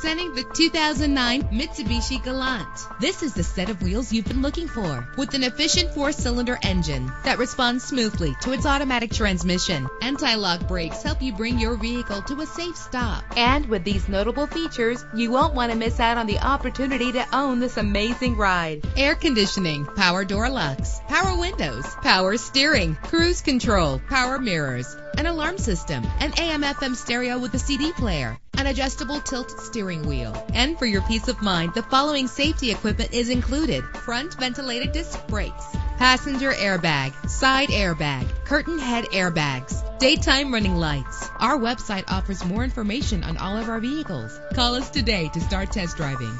Presenting the 2009 Mitsubishi Galant. This is the set of wheels you've been looking for with an efficient four-cylinder engine that responds smoothly to its automatic transmission. Anti-lock brakes help you bring your vehicle to a safe stop. And with these notable features, you won't want to miss out on the opportunity to own this amazing ride. Air conditioning, power door locks, power windows, power steering, cruise control, power mirrors, an alarm system, an AM FM stereo with a CD player, an adjustable tilt steering wheel. And for your peace of mind, the following safety equipment is included. Front ventilated disc brakes, passenger airbag, side airbag, curtain head airbags, daytime running lights. Our website offers more information on all of our vehicles. Call us today to start test driving.